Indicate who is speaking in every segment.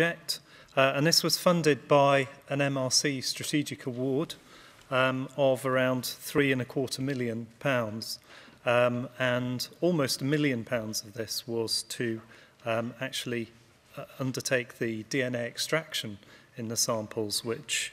Speaker 1: project. Uh, and this was funded by an MRC strategic award um, of around three and a quarter million pounds. Um, and almost a million pounds of this was to um, actually uh, undertake the DNA extraction in the samples, which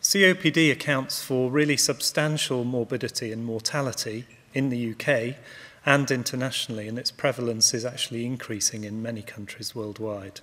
Speaker 1: COPD accounts for really substantial morbidity and mortality in the UK and internationally, and its prevalence is actually increasing in many countries worldwide.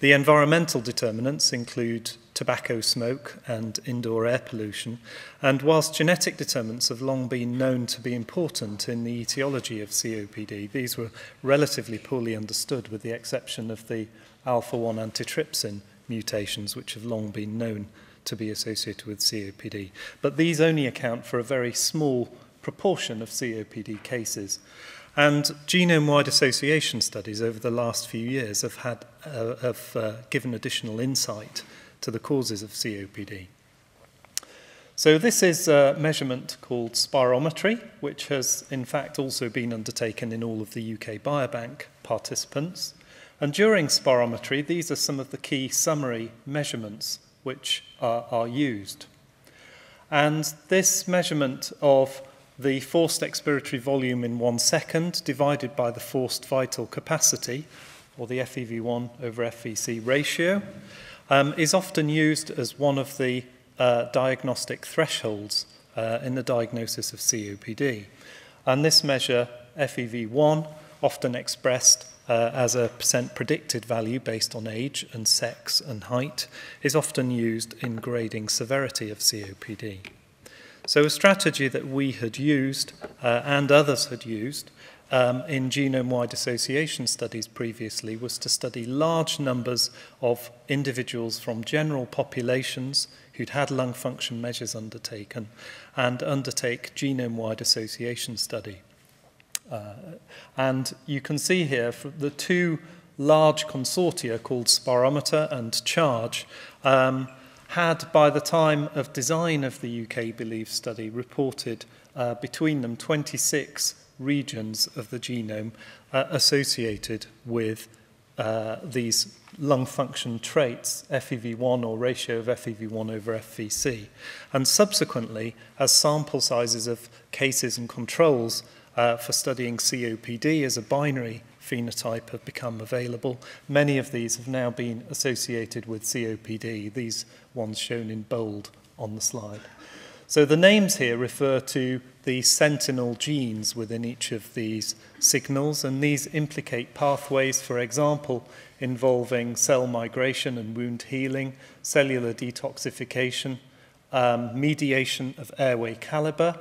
Speaker 1: The environmental determinants include tobacco smoke and indoor air pollution, and whilst genetic determinants have long been known to be important in the etiology of COPD, these were relatively poorly understood with the exception of the alpha-1 antitrypsin mutations, which have long been known to be associated with COPD. But these only account for a very small proportion of COPD cases. And genome-wide association studies over the last few years have, had, uh, have uh, given additional insight to the causes of COPD. So this is a measurement called spirometry, which has in fact also been undertaken in all of the UK Biobank participants. And during spirometry, these are some of the key summary measurements which are, are used. And this measurement of the forced expiratory volume in one second divided by the forced vital capacity, or the FEV1 over FVC e ratio, um, is often used as one of the uh, diagnostic thresholds uh, in the diagnosis of COPD. And this measure, FEV1, often expressed uh, as a percent predicted value based on age and sex and height, is often used in grading severity of COPD. So a strategy that we had used uh, and others had used um, in genome-wide association studies previously was to study large numbers of individuals from general populations who'd had lung function measures undertaken and undertake genome-wide association study. Uh, and you can see here the two large consortia called Spirometer and Charge um, had, by the time of design of the UK Believe study, reported uh, between them 26 regions of the genome uh, associated with uh, these lung function traits, FEV1 or ratio of FEV1 over FVC. And subsequently, as sample sizes of cases and controls uh, for studying COPD as a binary phenotype have become available, many of these have now been associated with COPD. These one's shown in bold on the slide. So the names here refer to the sentinel genes within each of these signals, and these implicate pathways, for example, involving cell migration and wound healing, cellular detoxification, um, mediation of airway caliber,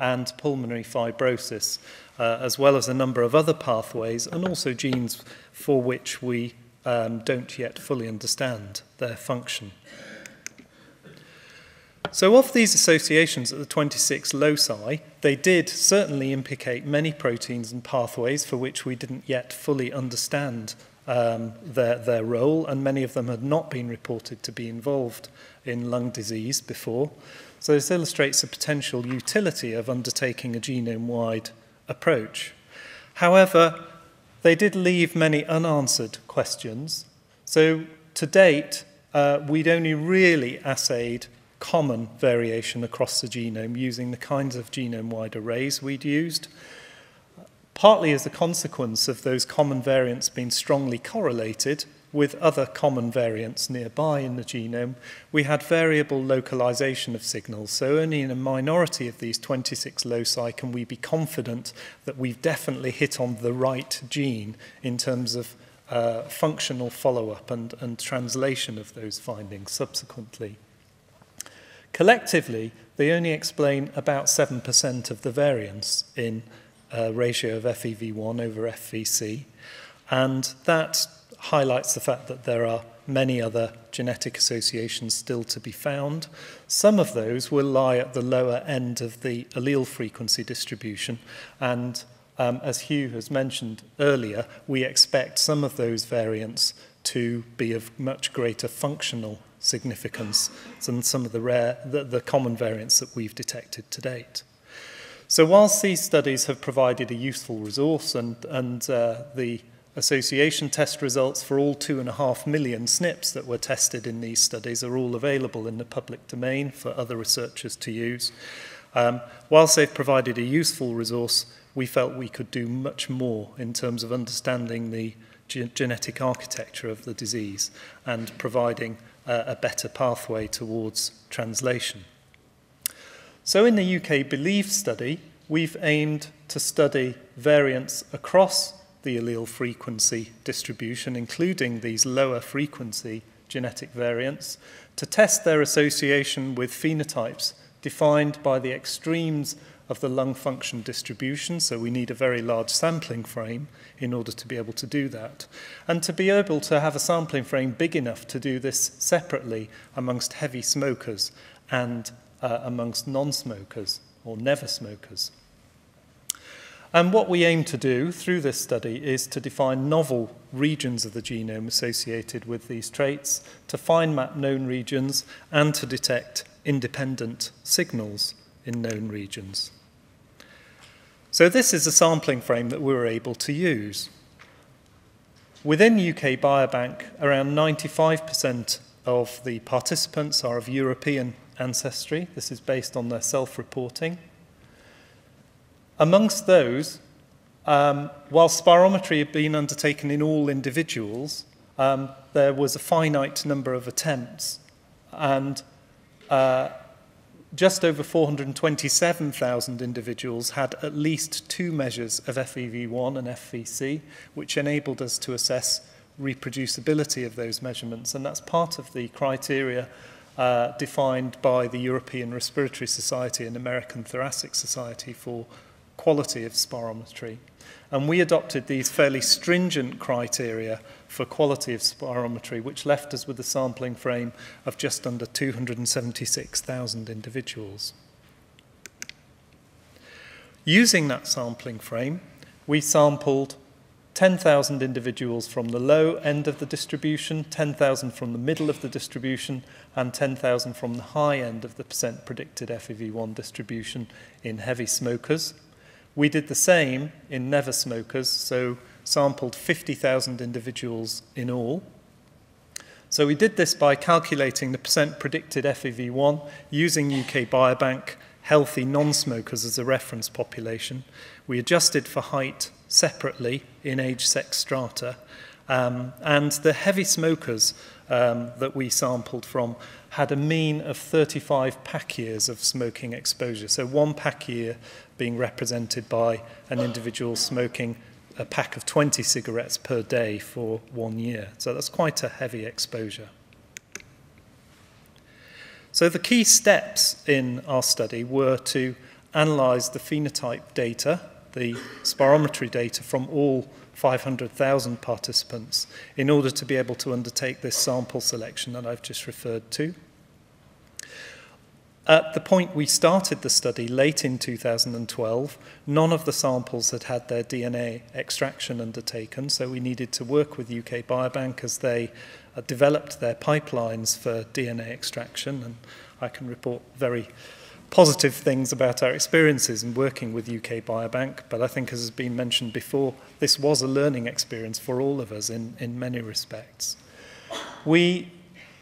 Speaker 1: and pulmonary fibrosis, uh, as well as a number of other pathways and also genes for which we um, don't yet fully understand their function. So of these associations at the 26 loci, they did certainly implicate many proteins and pathways for which we didn't yet fully understand um, their, their role, and many of them had not been reported to be involved in lung disease before. So this illustrates the potential utility of undertaking a genome-wide approach. However, they did leave many unanswered questions. So to date, uh, we'd only really assayed common variation across the genome using the kinds of genome-wide arrays we'd used, partly as a consequence of those common variants being strongly correlated with other common variants nearby in the genome, we had variable localization of signals. So only in a minority of these 26 loci can we be confident that we've definitely hit on the right gene in terms of uh, functional follow-up and, and translation of those findings subsequently. Collectively, they only explain about 7% of the variance in uh, ratio of FEV1 over FVC, e and that highlights the fact that there are many other genetic associations still to be found. Some of those will lie at the lower end of the allele frequency distribution, and um, as Hugh has mentioned earlier, we expect some of those variants to be of much greater functional significance than some of the rare, the, the common variants that we've detected to date. So whilst these studies have provided a useful resource and, and uh, the association test results for all two and a half million SNPs that were tested in these studies are all available in the public domain for other researchers to use, um, whilst they've provided a useful resource, we felt we could do much more in terms of understanding the ge genetic architecture of the disease and providing a better pathway towards translation. So in the UK Believe study, we've aimed to study variants across the allele frequency distribution, including these lower frequency genetic variants, to test their association with phenotypes defined by the extremes of the lung function distribution. So we need a very large sampling frame in order to be able to do that. And to be able to have a sampling frame big enough to do this separately amongst heavy smokers and uh, amongst non-smokers or never smokers. And what we aim to do through this study is to define novel regions of the genome associated with these traits, to find map known regions, and to detect independent signals in known regions. So this is a sampling frame that we were able to use. Within UK Biobank, around 95% of the participants are of European ancestry. This is based on their self-reporting. Amongst those, um, while spirometry had been undertaken in all individuals, um, there was a finite number of attempts, and uh, just over 427,000 individuals had at least two measures of FEV1 and FVC, e which enabled us to assess reproducibility of those measurements. And that's part of the criteria uh, defined by the European Respiratory Society and American Thoracic Society for quality of spirometry. And we adopted these fairly stringent criteria for quality of spirometry, which left us with a sampling frame of just under 276,000 individuals. Using that sampling frame, we sampled 10,000 individuals from the low end of the distribution, 10,000 from the middle of the distribution, and 10,000 from the high end of the percent predicted FEV1 distribution in heavy smokers. We did the same in never smokers, so sampled 50,000 individuals in all. So we did this by calculating the percent predicted FEV1 using UK Biobank healthy non-smokers as a reference population. We adjusted for height separately in age sex strata. Um, and the heavy smokers um, that we sampled from had a mean of 35 pack years of smoking exposure. So one pack year being represented by an individual smoking a pack of 20 cigarettes per day for one year. So that's quite a heavy exposure. So the key steps in our study were to analyse the phenotype data, the spirometry data from all 500,000 participants in order to be able to undertake this sample selection that I've just referred to. At the point we started the study, late in 2012, none of the samples had had their DNA extraction undertaken, so we needed to work with UK Biobank as they uh, developed their pipelines for DNA extraction, and I can report very positive things about our experiences in working with UK Biobank, but I think, as has been mentioned before, this was a learning experience for all of us in, in many respects. We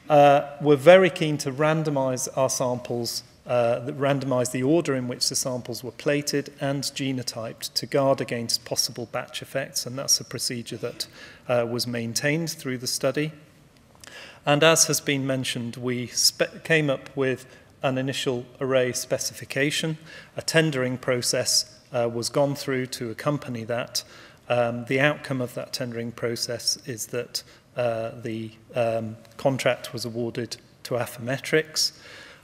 Speaker 1: uh, were very keen to randomize our samples, uh, randomize the order in which the samples were plated and genotyped to guard against possible batch effects, and that's a procedure that uh, was maintained through the study. And as has been mentioned, we came up with an initial array specification. A tendering process uh, was gone through to accompany that. Um, the outcome of that tendering process is that uh, the um, contract was awarded to Affymetrics.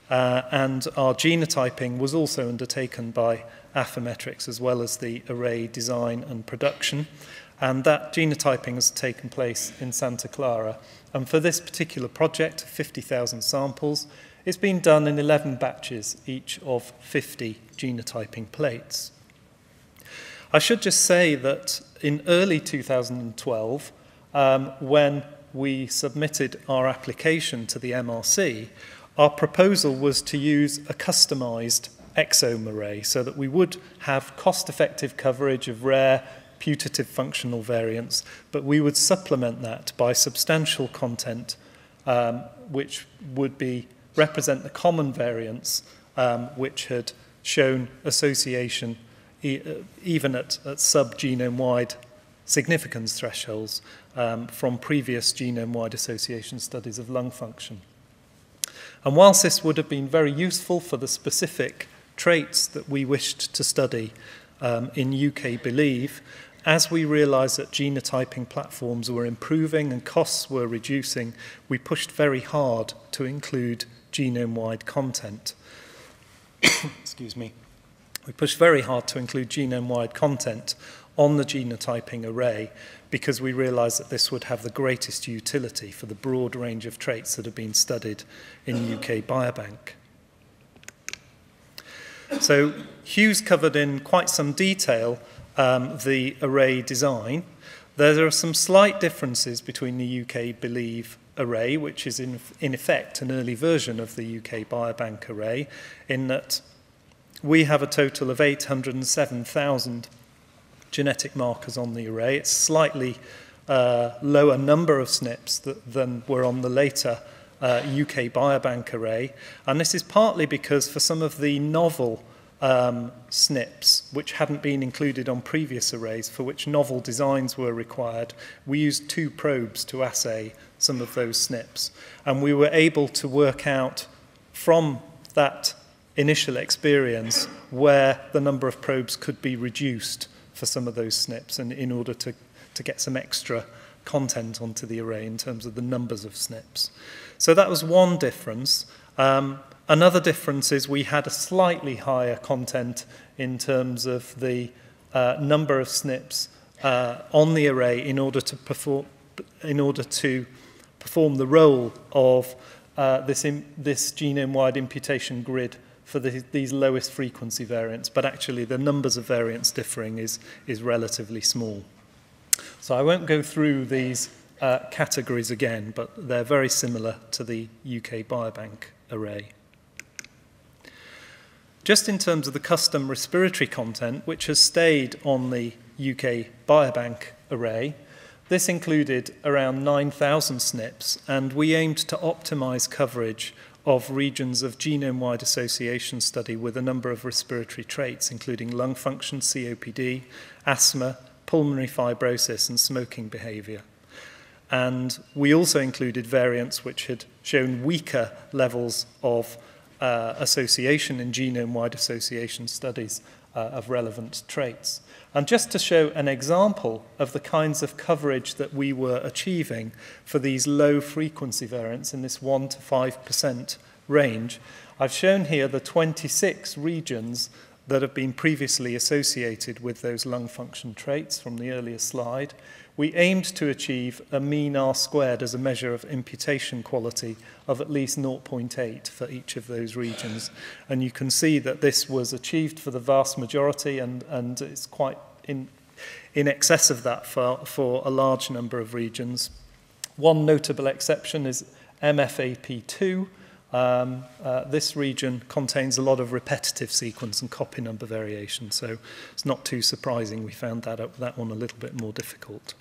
Speaker 1: Uh, and our genotyping was also undertaken by Affymetrics as well as the array design and production. And that genotyping has taken place in Santa Clara. And for this particular project, 50,000 samples, It's been done in 11 batches, each of 50 genotyping plates. I should just say that in early 2012, um, when we submitted our application to the MRC, our proposal was to use a customized exome array so that we would have cost-effective coverage of rare putative functional variants, but we would supplement that by substantial content um, which would be represent the common variants um, which had shown association e uh, even at, at sub-genome-wide significance thresholds um, from previous genome-wide association studies of lung function. And whilst this would have been very useful for the specific traits that we wished to study um, in UK Believe, as we realized that genotyping platforms were improving and costs were reducing, we pushed very hard to include genome-wide content. Excuse me. We push very hard to include genome-wide content on the genotyping array because we realized that this would have the greatest utility for the broad range of traits that have been studied in UK Biobank. So Hughes covered in quite some detail um, the array design. There are some slight differences between the UK Believe array, which is in, in effect an early version of the UK Biobank array, in that we have a total of 807,000 genetic markers on the array. It's slightly uh, lower number of SNPs that, than were on the later uh, UK Biobank array. And this is partly because for some of the novel um, SNPs, which hadn't been included on previous arrays for which novel designs were required, we used two probes to assay some of those SNPs. And we were able to work out from that initial experience where the number of probes could be reduced for some of those SNPs and in order to, to get some extra content onto the array in terms of the numbers of SNPs. So that was one difference. Um, Another difference is we had a slightly higher content in terms of the uh, number of SNPs uh, on the array in order to perform in order to perform the role of uh, this in, this genome-wide imputation grid for the, these lowest frequency variants, but actually the numbers of variants differing is is relatively small. So I won't go through these uh, categories again, but they're very similar to the UK Biobank array. just in terms of the custom respiratory content, which has stayed on the UK Biobank array, this included around 9,000 SNPs, and we aimed to optimize coverage of regions of genome-wide association study with a number of respiratory traits, including lung function, COPD, asthma, pulmonary fibrosis, and smoking behavior. And we also included variants which had shown weaker levels of uh, association in genome-wide association studies uh, of relevant traits. And just to show an example of the kinds of coverage that we were achieving for these low frequency variants in this 1 to 5% range, I've shown here the 26 regions that have been previously associated with those lung function traits from the earlier slide, we aimed to achieve a mean R squared as a measure of imputation quality of at least 0.8 for each of those regions. And you can see that this was achieved for the vast majority and, and it's quite in, in excess of that for, for a large number of regions. One notable exception is MFAP2, um, uh, this region contains a lot of repetitive sequence and copy number variation, so it's not too surprising we found that, up, that one a little bit more difficult.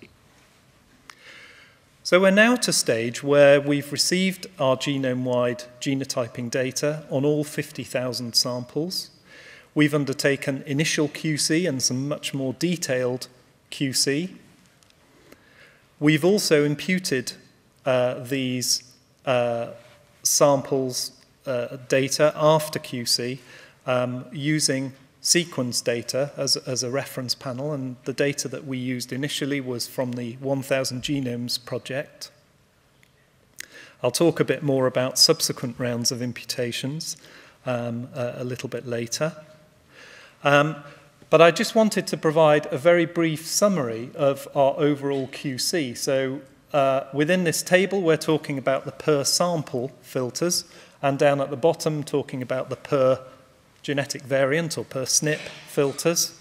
Speaker 1: So we're now at a stage where we've received our genome-wide genotyping data on all 50,000 samples. We've undertaken initial QC and some much more detailed QC. We've also imputed uh, these uh, samples uh, data after QC um, using sequence data as, as a reference panel. And the data that we used initially was from the 1000 Genomes project. I'll talk a bit more about subsequent rounds of imputations um, a, a little bit later. Um, but I just wanted to provide a very brief summary of our overall QC. So uh, within this table, we're talking about the per sample filters, and down at the bottom, talking about the per genetic variant or per SNP filters.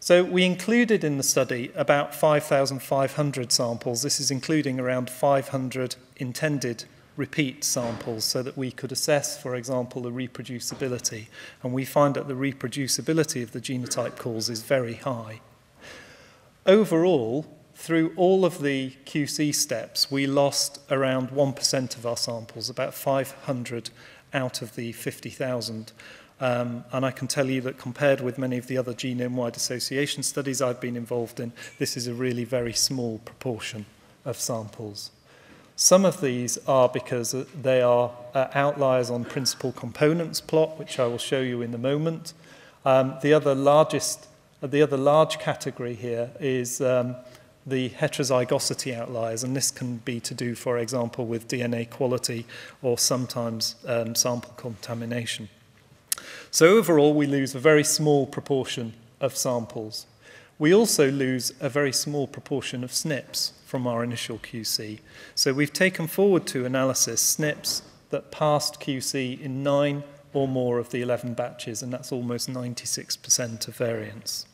Speaker 1: So we included in the study about 5,500 samples. This is including around 500 intended repeat samples so that we could assess, for example, the reproducibility. And we find that the reproducibility of the genotype calls is very high. Overall, through all of the QC steps, we lost around 1% of our samples, about 500 out of the 50,000. Um, and I can tell you that compared with many of the other genome-wide association studies I've been involved in, this is a really very small proportion of samples. Some of these are because uh, they are uh, outliers on principal components plot, which I will show you in a moment. Um, the other largest, the other large category here is um, the heterozygosity outliers, and this can be to do, for example, with DNA quality or sometimes um, sample contamination. So overall, we lose a very small proportion of samples. We also lose a very small proportion of SNPs from our initial QC. So we've taken forward to analysis SNPs that passed QC in nine or more of the 11 batches, and that's almost 96% of variance.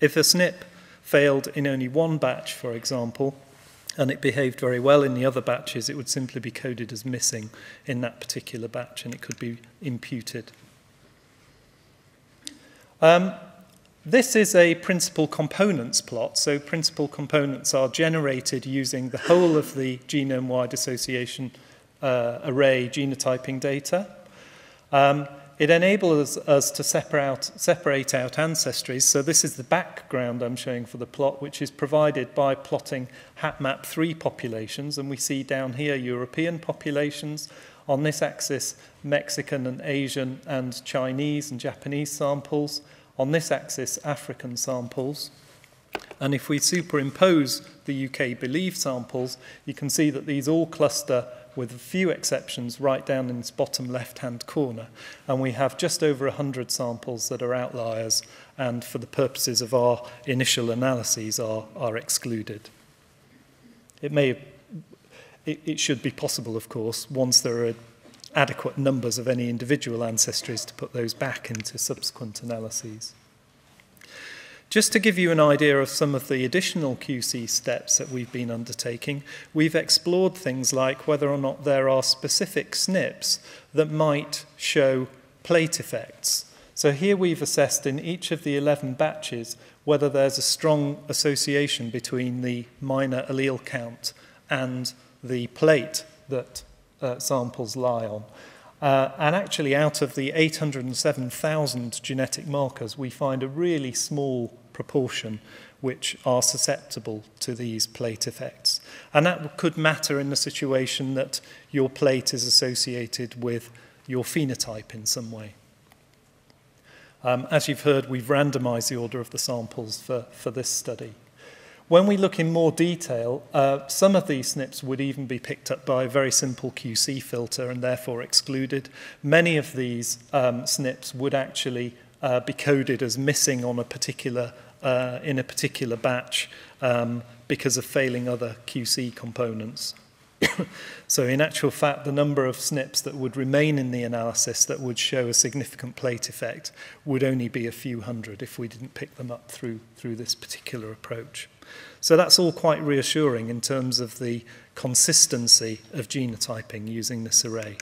Speaker 1: If a SNP failed in only one batch, for example, and it behaved very well in the other batches, it would simply be coded as missing in that particular batch and it could be imputed. Um, this is a principal components plot. So principal components are generated using the whole of the genome-wide association uh, array genotyping data. Um, it enables us to separate out, separate out ancestries. So this is the background I'm showing for the plot, which is provided by plotting HapMap 3 populations. And we see down here European populations, on this axis Mexican and Asian and Chinese and Japanese samples, on this axis African samples. And if we superimpose the UK belief samples, you can see that these all cluster with a few exceptions, right down in its bottom left-hand corner. And we have just over 100 samples that are outliers and for the purposes of our initial analyses are, are excluded. It may, it, it should be possible, of course, once there are adequate numbers of any individual ancestries to put those back into subsequent analyses. Just to give you an idea of some of the additional QC steps that we've been undertaking, we've explored things like whether or not there are specific SNPs that might show plate effects. So here we've assessed in each of the 11 batches whether there's a strong association between the minor allele count and the plate that uh, samples lie on. Uh, and actually, out of the 807,000 genetic markers, we find a really small proportion which are susceptible to these plate effects. And that could matter in the situation that your plate is associated with your phenotype in some way. Um, as you've heard, we've randomized the order of the samples for, for this study. When we look in more detail, uh, some of these SNPs would even be picked up by a very simple QC filter and therefore excluded. Many of these um, SNPs would actually uh, be coded as missing on a particular uh, in a particular batch um, because of failing other QC components. so in actual fact, the number of SNPs that would remain in the analysis that would show a significant plate effect would only be a few hundred if we didn't pick them up through, through this particular approach. So that's all quite reassuring in terms of the consistency of genotyping using this array.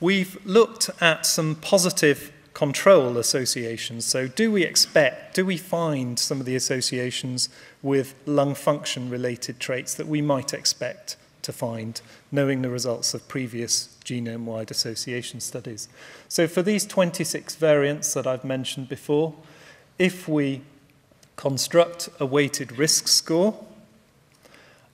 Speaker 1: We've looked at some positive control associations. So do we expect, do we find some of the associations with lung function related traits that we might expect to find, knowing the results of previous genome-wide association studies. So for these 26 variants that I've mentioned before, if we construct a weighted risk score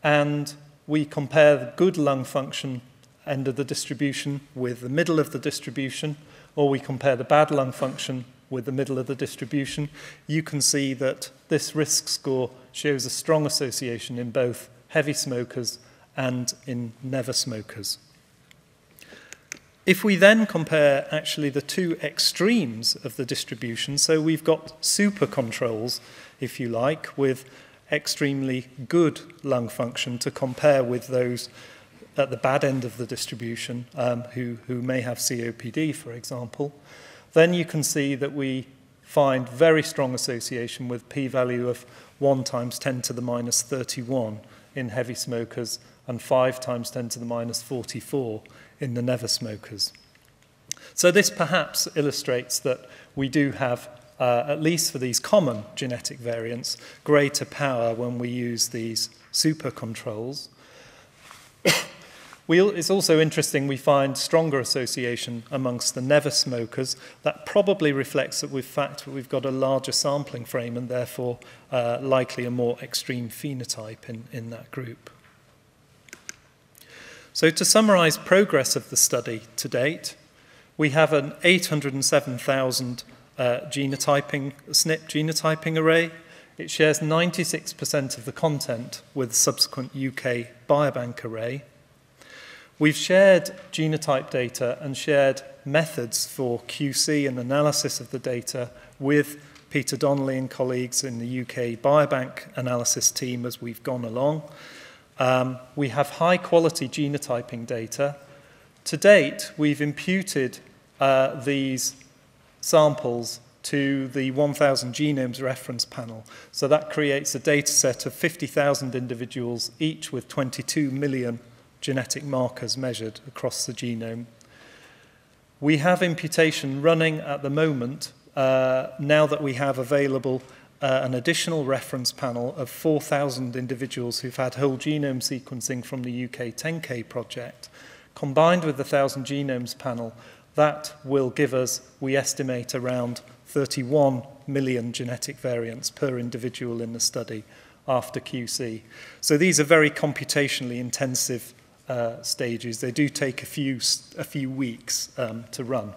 Speaker 1: and we compare the good lung function end of the distribution with the middle of the distribution, or we compare the bad lung function with the middle of the distribution, you can see that this risk score shows a strong association in both heavy smokers and in never smokers. If we then compare actually the two extremes of the distribution, so we've got super controls, if you like, with extremely good lung function to compare with those at the bad end of the distribution um, who, who may have COPD, for example, then you can see that we find very strong association with p-value of 1 times 10 to the minus 31 in heavy smokers and 5 times 10 to the minus 44 in the never smokers. So this perhaps illustrates that we do have, uh, at least for these common genetic variants, greater power when we use these super controls. We, it's also interesting we find stronger association amongst the never smokers. That probably reflects that we've fact we've got a larger sampling frame and therefore uh, likely a more extreme phenotype in, in that group. So to summarize progress of the study to date, we have an 807,000 uh, genotyping, SNP genotyping array. It shares 96% of the content with subsequent UK biobank array. We've shared genotype data and shared methods for QC and analysis of the data with Peter Donnelly and colleagues in the UK Biobank analysis team as we've gone along. Um, we have high quality genotyping data. To date, we've imputed uh, these samples to the 1,000 Genomes Reference Panel. So that creates a data set of 50,000 individuals, each with 22 million genetic markers measured across the genome. We have imputation running at the moment uh, now that we have available uh, an additional reference panel of 4,000 individuals who've had whole genome sequencing from the UK 10K project. Combined with the 1,000 genomes panel, that will give us, we estimate, around 31 million genetic variants per individual in the study after QC. So these are very computationally intensive uh, stages, they do take a few, a few weeks um, to run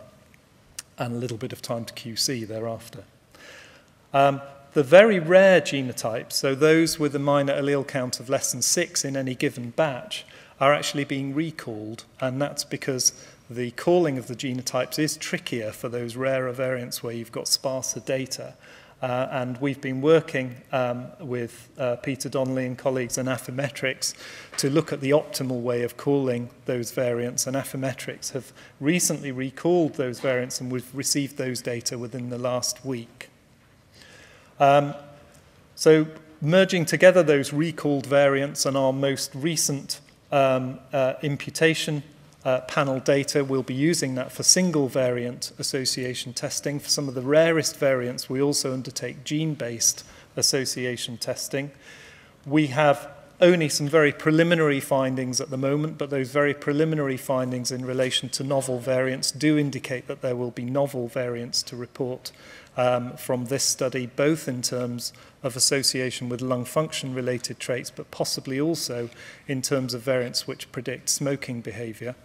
Speaker 1: and a little bit of time to QC thereafter. Um, the very rare genotypes, so those with a minor allele count of less than six in any given batch, are actually being recalled, and that's because the calling of the genotypes is trickier for those rarer variants where you've got sparser data. Uh, and we've been working um, with uh, Peter Donnelly and colleagues and Affymetrics to look at the optimal way of calling those variants. And Affymetrics have recently recalled those variants, and we've received those data within the last week. Um, so merging together those recalled variants and our most recent um, uh, imputation uh, panel data. We'll be using that for single variant association testing. For some of the rarest variants, we also undertake gene-based association testing. We have only some very preliminary findings at the moment, but those very preliminary findings in relation to novel variants do indicate that there will be novel variants to report um, from this study, both in terms of association with lung function related traits, but possibly also in terms of variants which predict smoking behavior.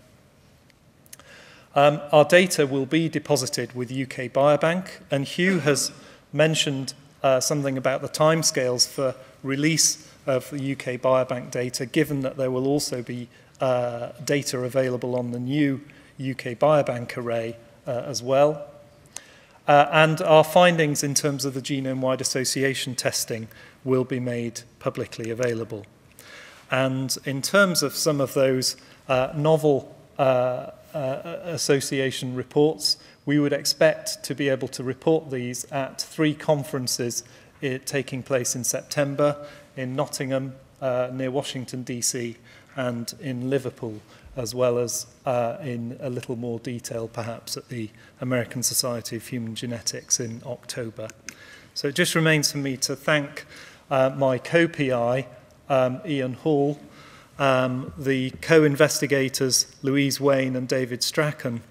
Speaker 1: Um, our data will be deposited with UK Biobank, and Hugh has mentioned uh, something about the timescales for release of the UK Biobank data, given that there will also be uh, data available on the new UK Biobank array uh, as well. Uh, and our findings in terms of the genome-wide association testing will be made publicly available. And in terms of some of those uh, novel uh, Uh, uh, association reports. We would expect to be able to report these at three conferences it, eh, taking place in September in Nottingham, uh, near Washington DC, and in Liverpool, as well as uh, in a little more detail perhaps at the American Society of Human Genetics in October. So it just remains for me to thank uh, my co-PI, um, Ian Hall, um, the co-investigators Louise Wayne and David Strachan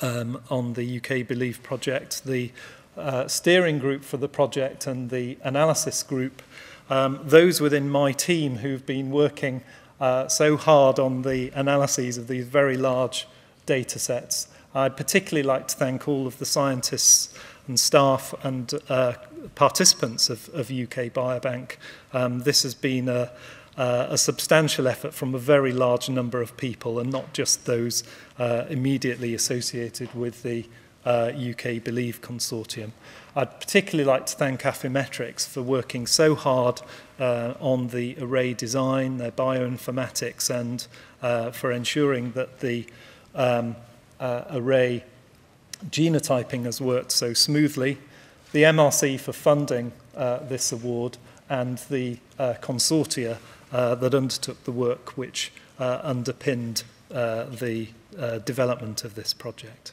Speaker 1: um, on the UK Believe project, the uh, steering group for the project and the analysis group, um, those within my team who've been working uh, so hard on the analyses of these very large data sets. I'd particularly like to thank all of the scientists and staff and uh, participants of, of UK Biobank. Um, this has been a, uh, a substantial effort from a very large number of people and not just those uh, immediately associated with the uh, UK Believe Consortium. I'd particularly like to thank Affymetrix for working so hard uh, on the array design, their bioinformatics, and uh, for ensuring that the um, uh, array genotyping has worked so smoothly. The MRC for funding uh, this award and the uh, consortia uh, that undertook the work which uh, underpinned uh, the uh, development of this project.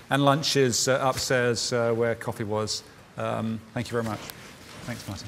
Speaker 2: and lunch is uh, upstairs uh, where coffee was. Um, thank you very much. Thanks, Martin.